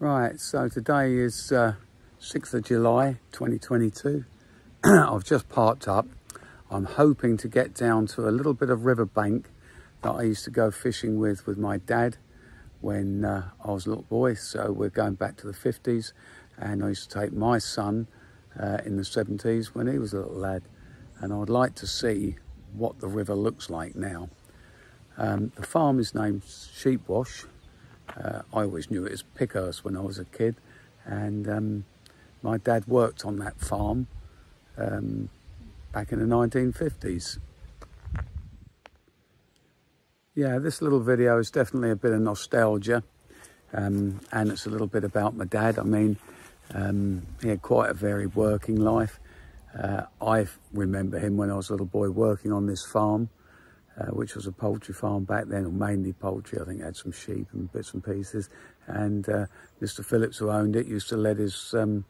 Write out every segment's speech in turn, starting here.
Right, so today is uh, 6th of July 2022. I've just parked up. I'm hoping to get down to a little bit of riverbank that I used to go fishing with with my dad when uh, I was a little boy. So we're going back to the 50s and I used to take my son uh, in the 70s when he was a little lad and I'd like to see what the river looks like now. Um, the farm is named Sheepwash uh, I always knew it as Pickhurst when I was a kid, and um, my dad worked on that farm um, back in the 1950s. Yeah, this little video is definitely a bit of nostalgia, um, and it's a little bit about my dad. I mean, um, he had quite a varied working life. Uh, I remember him when I was a little boy working on this farm uh, which was a poultry farm back then, or mainly poultry. I think had some sheep and bits and pieces. And uh, Mr. Phillips, who owned it, used to let his um,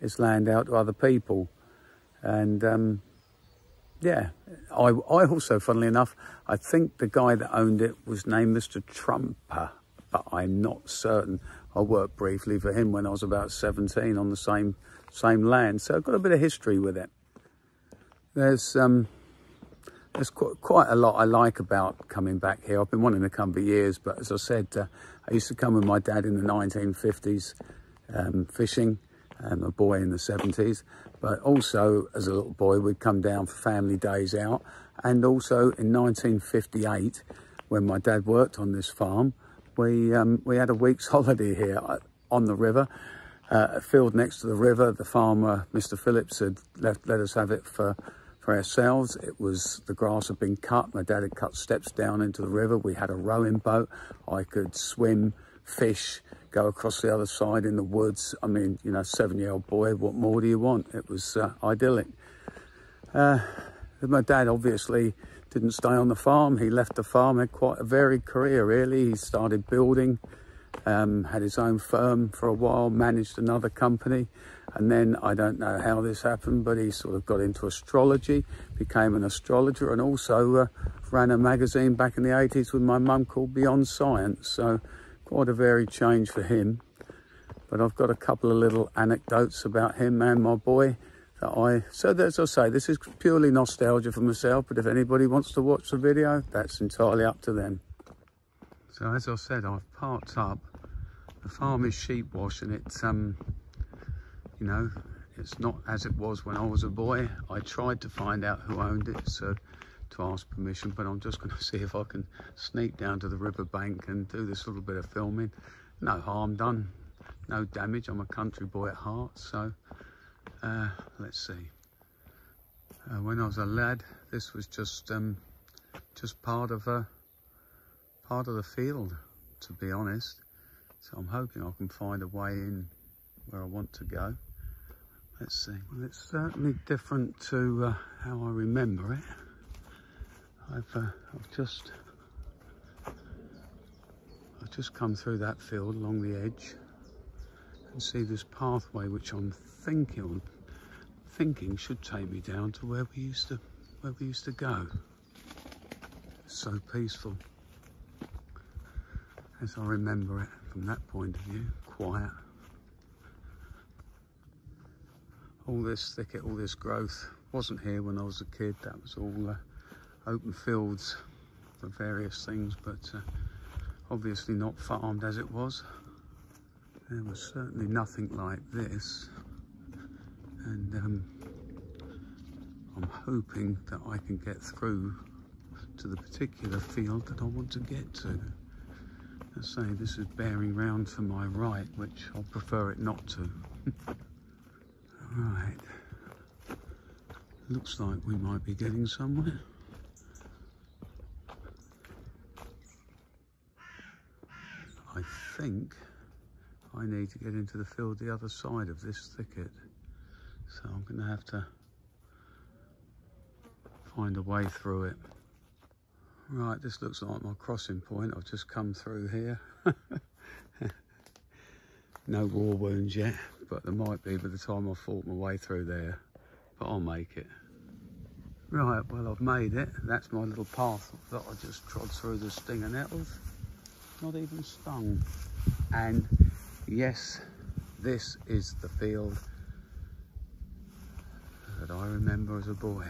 his land out to other people. And um, yeah, I, I also, funnily enough, I think the guy that owned it was named Mr. Trumper, but I'm not certain. I worked briefly for him when I was about 17 on the same same land, so I've got a bit of history with it. There's um, there's quite a lot I like about coming back here. I've been wanting to come for years, but as I said, uh, I used to come with my dad in the 1950s um, fishing, and a boy in the 70s. But also, as a little boy, we'd come down for family days out. And also in 1958, when my dad worked on this farm, we, um, we had a week's holiday here uh, on the river. Uh, a field next to the river, the farmer, Mr. Phillips, had left, let us have it for for ourselves. It was, the grass had been cut. My dad had cut steps down into the river. We had a rowing boat. I could swim, fish, go across the other side in the woods. I mean, you know, seven-year-old boy, what more do you want? It was uh, idyllic. Uh, my dad obviously didn't stay on the farm. He left the farm, had quite a varied career, really. He started building, um, had his own firm for a while, managed another company. And then I don't know how this happened, but he sort of got into astrology, became an astrologer, and also uh, ran a magazine back in the 80s with my mum called Beyond Science. So quite a varied change for him. But I've got a couple of little anecdotes about him and my boy that I, so as I say, this is purely nostalgia for myself, but if anybody wants to watch the video, that's entirely up to them. So as I said, I've parked up. The farm is sheepwash and it's um, you know, it's not as it was when I was a boy. I tried to find out who owned it so to ask permission, but I'm just going to see if I can sneak down to the riverbank and do this little bit of filming. No harm done, no damage. I'm a country boy at heart, so uh, let's see. Uh, when I was a lad, this was just um, just part of a part of the field, to be honest. So I'm hoping I can find a way in where I want to go. Let's see. Well, it's certainly different to uh, how I remember it. I've, uh, I've just I've just come through that field along the edge and see this pathway which I'm thinking thinking should take me down to where we used to where we used to go. It's so peaceful as I remember it from that point of view, quiet. All this thicket, all this growth wasn't here when I was a kid. That was all uh, open fields for various things, but uh, obviously not farmed as it was. There was certainly nothing like this. And um, I'm hoping that I can get through to the particular field that I want to get to. I say this is bearing round to my right, which I prefer it not to. Right. Looks like we might be getting somewhere. I think I need to get into the field the other side of this thicket. So I'm going to have to find a way through it. Right, this looks like my crossing point. I've just come through here. no war wounds yet but there might be by the time I fought my way through there. But I'll make it. Right, well I've made it. That's my little path that I just trod through the stinger nettles. Not even stung. And Yes, this is the field that I remember as a boy.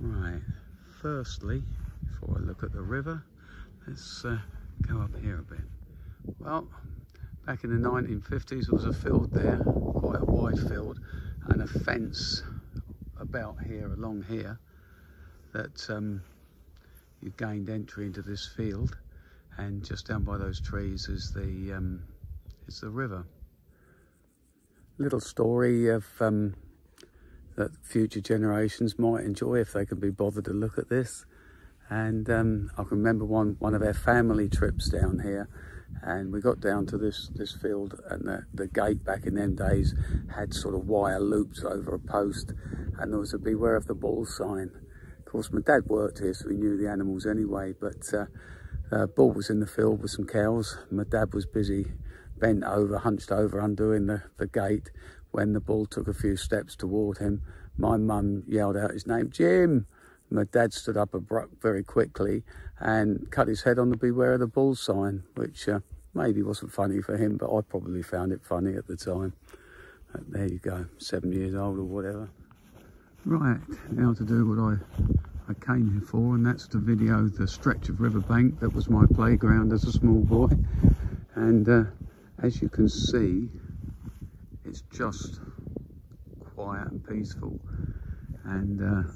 Right, firstly, before I look at the river, let's uh, go up here a bit. Well, back in the 1950s there was a field there, quite a wide field, and a fence about here, along here, that um, you gained entry into this field and just down by those trees is the um, is the river. Little story of um, that future generations might enjoy if they can be bothered to look at this. And um, I can remember one one of our family trips down here, and we got down to this this field, and the, the gate back in them days had sort of wire loops over a post, and there was a beware of the bull sign. Of course, my dad worked here, so he knew the animals anyway, but uh, uh, bull was in the field with some cows. My dad was busy, bent over, hunched over, undoing the, the gate. When the bull took a few steps toward him, my mum yelled out his name, Jim. My dad stood up abrupt very quickly and cut his head on the beware of the bull sign, which uh, maybe wasn't funny for him, but I probably found it funny at the time. But there you go, seven years old or whatever. Right, now to do what I I came here for and that's to video the stretch of riverbank that was my playground as a small boy and uh, as you can see it's just quiet and peaceful and uh,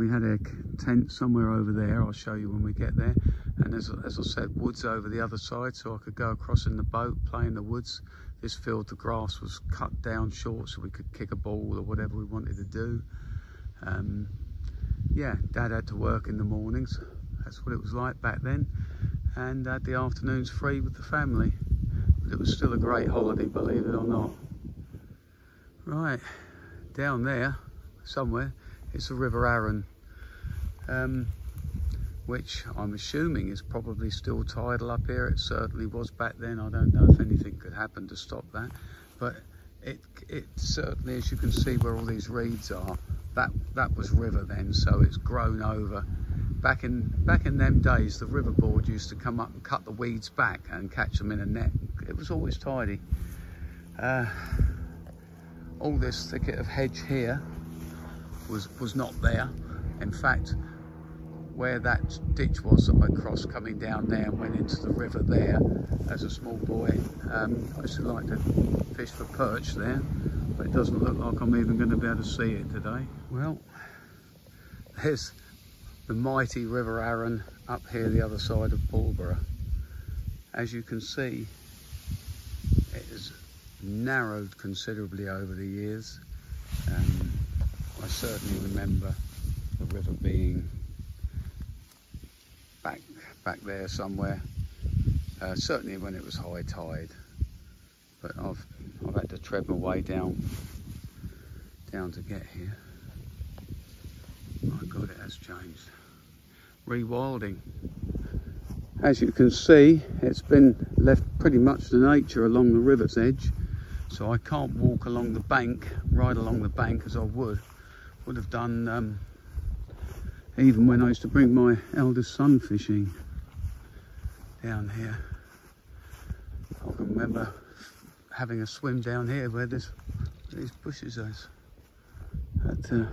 we had a tent somewhere over there I'll show you when we get there and as, as I said woods over the other side so I could go across in the boat play in the woods this field the grass was cut down short so we could kick a ball or whatever we wanted to do um, yeah, Dad had to work in the mornings. That's what it was like back then. And had the afternoons free with the family. But it was still a great holiday, believe it or not. Right, down there, somewhere, it's the River Arun. Um, which I'm assuming is probably still tidal up here. It certainly was back then. I don't know if anything could happen to stop that. But it, it certainly, as you can see where all these reeds are, that that was river then so it's grown over back in back in them days the river board used to come up and cut the weeds back and catch them in a net it was always tidy uh, all this thicket of hedge here was was not there in fact where that ditch was that I crossed coming down there and went into the river there as a small boy um, I used to like to fish for perch there but it doesn't look like I'm even going to be able to see it today. Well, there's the mighty River Arun up here the other side of Pulborough. As you can see, it has narrowed considerably over the years. Um, I certainly remember the river being back back there somewhere. Uh, certainly when it was high tide. But I've I've had to tread my way down down to get here. My God, it has changed. Rewilding. As you can see, it's been left pretty much to nature along the river's edge. So I can't walk along the bank, right along the bank as I would, would have done um, even when I used to bring my eldest son fishing down here. I can remember having a swim down here where this these bushes is. Had to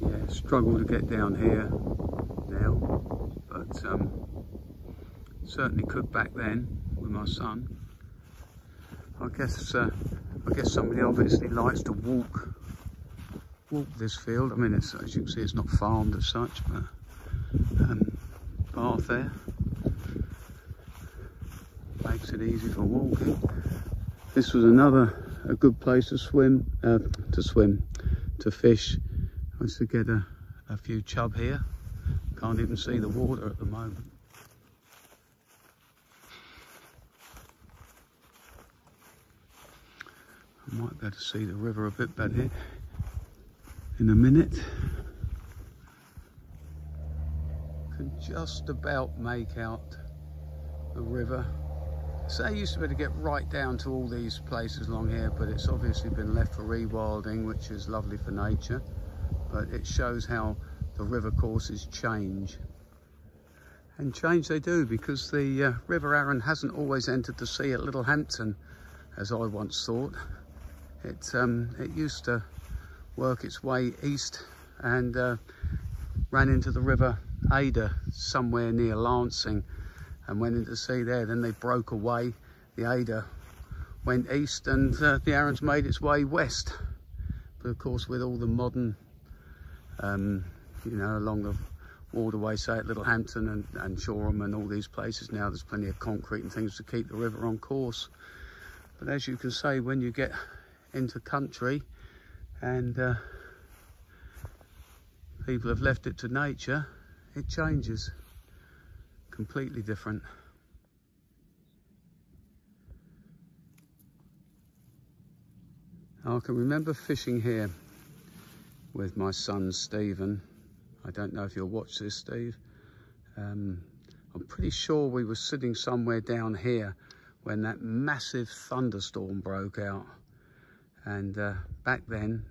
yeah, struggle to get down here now, but um, certainly could back then with my son. I guess uh, I guess somebody obviously likes to walk walk this field. I mean, as you can see, it's not farmed as such, but um, path there makes it easy for walking. This was another a good place to swim, uh, to swim, to fish. I used to get a, a few chub here. Can't even see the water at the moment. I might be able to see the river a bit better in a minute. Can just about make out the river so I used to be able to get right down to all these places along here, but it's obviously been left for rewilding, which is lovely for nature. But it shows how the river courses change. And change they do because the uh, River Arun hasn't always entered the sea at Littlehampton, as I once thought. It, um, it used to work its way east and uh, ran into the River Adur somewhere near Lancing and went into sea there. Then they broke away. The Adur went east and uh, the Arun's made its way west. But of course, with all the modern, um, you know, along the waterway, say at Littlehampton and, and Shoreham and all these places now, there's plenty of concrete and things to keep the river on course. But as you can say, when you get into country and uh, people have left it to nature, it changes. Completely different. I can remember fishing here with my son Stephen. I don't know if you'll watch this, Steve. Um, I'm pretty sure we were sitting somewhere down here when that massive thunderstorm broke out. And uh, back then,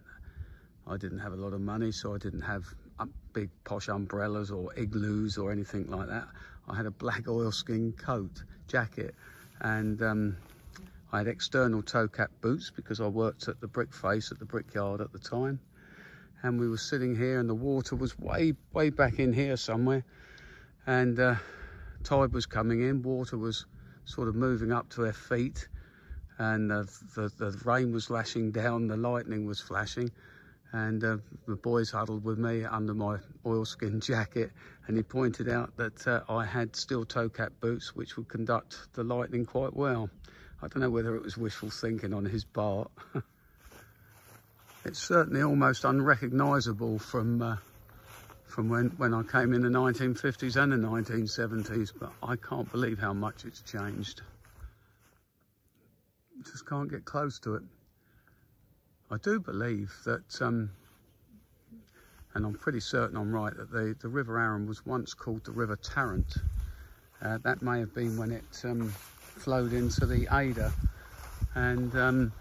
I didn't have a lot of money, so I didn't have big posh umbrellas or igloos or anything like that. I had a black oilskin coat, jacket, and um, I had external toe cap boots because I worked at the brick face at the brickyard at the time. And we were sitting here and the water was way, way back in here somewhere. And uh, tide was coming in, water was sort of moving up to our feet and uh, the, the rain was lashing down, the lightning was flashing and uh, the boys huddled with me under my oilskin jacket and he pointed out that uh, I had steel toe cap boots which would conduct the lightning quite well. I don't know whether it was wishful thinking on his part. it's certainly almost unrecognisable from uh, from when, when I came in the 1950s and the 1970s, but I can't believe how much it's changed. Just can't get close to it. I do believe that, um, and I'm pretty certain I'm right, that the, the River Arun was once called the River Tarrant. Uh, that may have been when it um, flowed into the Adur. And um,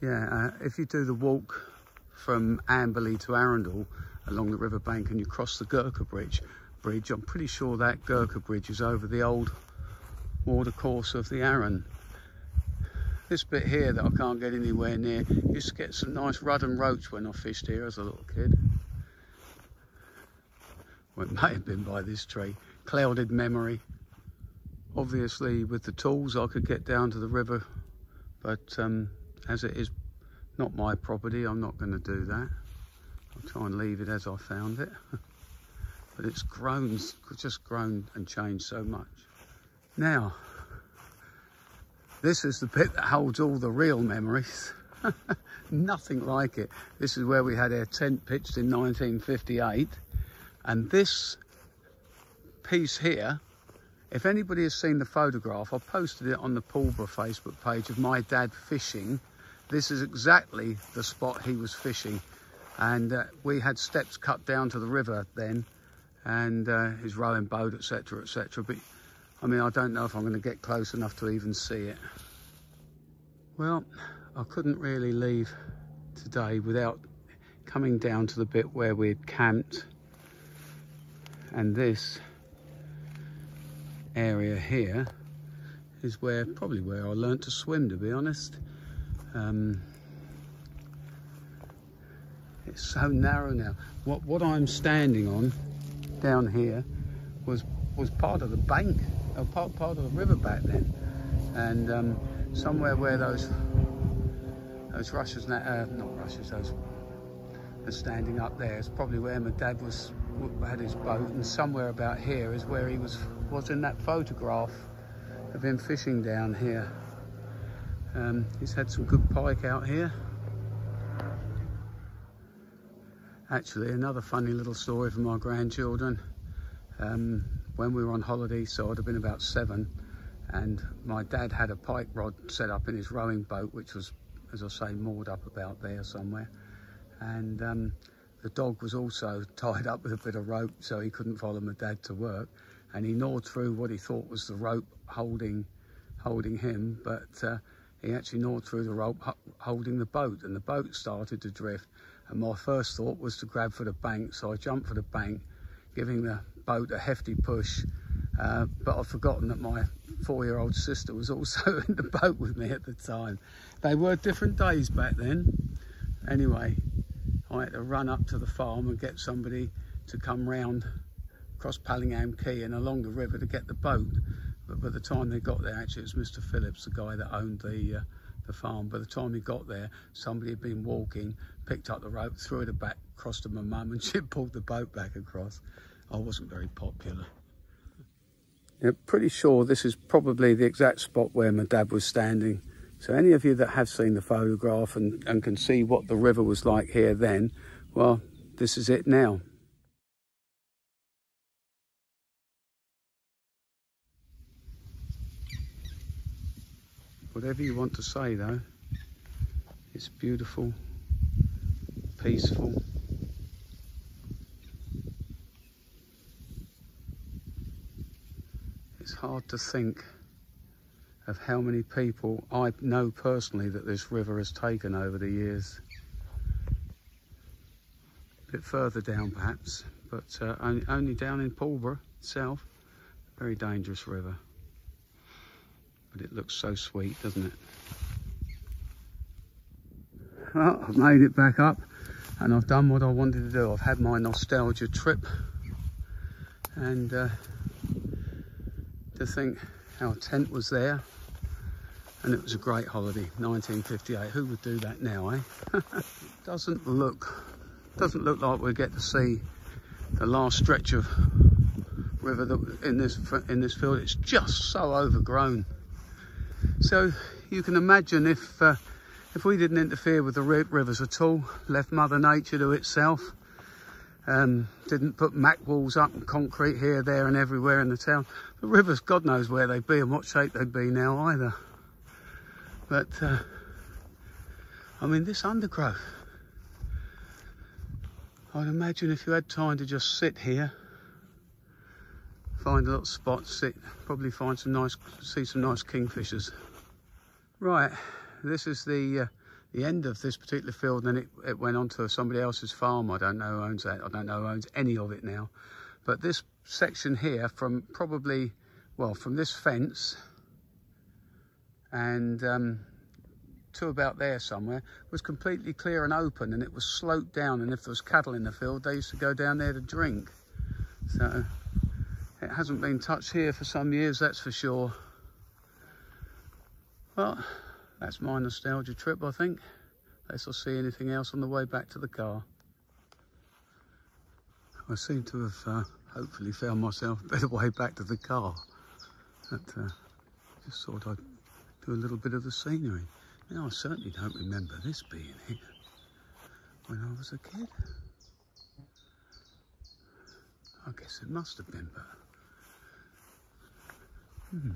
yeah, uh, if you do the walk from Amberley to Arundel along the riverbank and you cross the Gurkha Bridge, bridge, I'm pretty sure that Gurkha Bridge is over the old watercourse of the Arun. This bit here that I can't get anywhere near, used to get some nice rudd and roach when I fished here as a little kid. Well, it may have been by this tree. Clouded memory. Obviously, with the tools, I could get down to the river, but um, as it is not my property. I'm not going to do that. I'll try and leave it as I found it. but it's grown, just grown and changed so much. Now, this is the bit that holds all the real memories. Nothing like it. This is where we had our tent pitched in 1958. And this piece here, if anybody has seen the photograph, I posted it on the Pulborough Facebook page of my dad fishing this is exactly the spot he was fishing. And uh, we had steps cut down to the river then and uh, his rowing boat, etc., etc. But I mean, I don't know if I'm going to get close enough to even see it. Well, I couldn't really leave today without coming down to the bit where we'd camped and this area here is where probably where I learnt to swim to be honest um, it's so narrow now. What what I'm standing on down here was was part of the bank, part part of the river back then, and um, somewhere where those those rushes, uh, not rushes, those are standing up there is probably where my dad was had his boat, and somewhere about here is where he was was in that photograph of him fishing down here. Um, he's had some good pike out here. Actually, another funny little story for my grandchildren. Um, when we were on holiday, so I'd have been about seven, and my dad had a pike rod set up in his rowing boat, which was, as I say, moored up about there somewhere. And um, the dog was also tied up with a bit of rope, so he couldn't follow my dad to work. And he gnawed through what he thought was the rope holding, holding him, but uh, he actually gnawed through the rope holding the boat and the boat started to drift and my first thought was to grab for the bank so I jumped for the bank giving the boat a hefty push. Uh, but I've forgotten that my four-year-old sister was also in the boat with me at the time. They were different days back then. Anyway, I had to run up to the farm and get somebody to come round across Pallingham Quay and along the river to get the boat. But by the time they got there, actually it was Mr. Phillips, the guy that owned the uh, the farm. By the time he got there, somebody had been walking, picked up the rope, threw it back across to my mum, and she pulled the boat back across. I wasn't very popular. Yeah, pretty sure this is probably the exact spot where my dad was standing. So any of you that have seen the photograph and, and can see what the river was like here then, well, this is it now. Whatever you want to say though, it's beautiful, peaceful. Hard to think of how many people I know personally that this river has taken over the years. A bit further down perhaps, but uh, only, only down in Pulborough itself. Very dangerous river. But it looks so sweet, doesn't it? Well, I've made it back up and I've done what I wanted to do. I've had my nostalgia trip and uh, to think our tent was there. And it was a great holiday 1958 who would do that now eh? Doesn't look doesn't look like we get to see the last stretch of river that in this in this field. It's just so overgrown. So you can imagine if uh, if we didn't interfere with the rivers at all left mother nature to itself um, didn't put mac walls up and concrete here there and everywhere in the town the rivers god knows where they'd be and what shape they'd be now either but, uh, I mean, this undergrowth. I'd imagine if you had time to just sit here, find a little spot, sit, probably find some nice, see some nice kingfishers. Right, this is the uh, the end of this particular field, and then it, it went on to somebody else's farm. I don't know who owns that. I don't know who owns any of it now. But this section here, from probably, well, from this fence and um, to about there somewhere was completely clear and open and it was sloped down and if there was cattle in the field they used to go down there to drink so it hasn't been touched here for some years that's for sure well that's my nostalgia trip I think unless I see anything else on the way back to the car I seem to have uh, hopefully found myself a better way back to the car but uh, just thought I'd do a little bit of the scenery. Now, I certainly don't remember this being here when I was a kid. I guess it must have been, but... Hmm.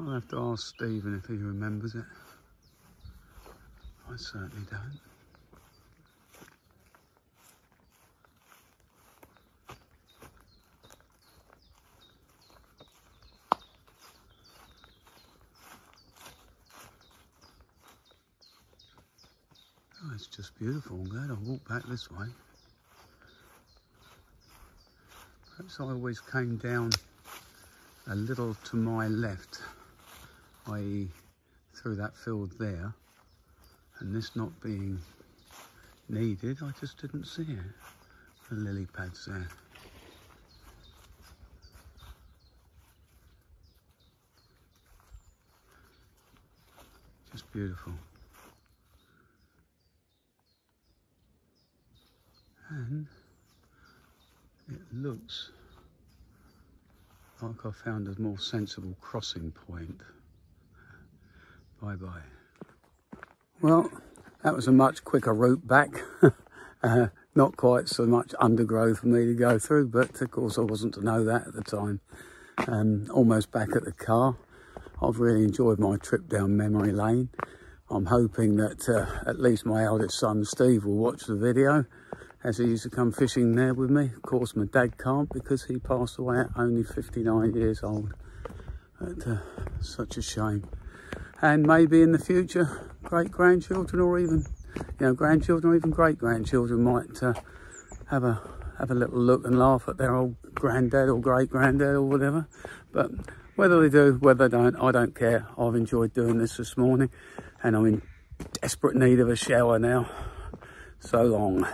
I'll have to ask Stephen if he remembers it. I certainly don't. Oh, it's just beautiful. I'm glad I walked back this way. Perhaps I always came down a little to my left, i.e. through that field there, and this not being needed, I just didn't see it. The lily pads there. Just beautiful. and it looks like I found a more sensible crossing point. Bye bye. Well, that was a much quicker route back. uh, not quite so much undergrowth for me to go through, but of course I wasn't to know that at the time. Um, almost back at the car. I've really enjoyed my trip down memory lane. I'm hoping that uh, at least my eldest son Steve will watch the video as he used to come fishing there with me. Of course, my dad can't because he passed away at only 59 years old. But, uh, such a shame. And maybe in the future, great grandchildren or even, you know, grandchildren or even great grandchildren might uh, have a have a little look and laugh at their old granddad or great granddad or whatever. But whether they do, whether they don't, I don't care. I've enjoyed doing this this morning and I'm in desperate need of a shower now. So long.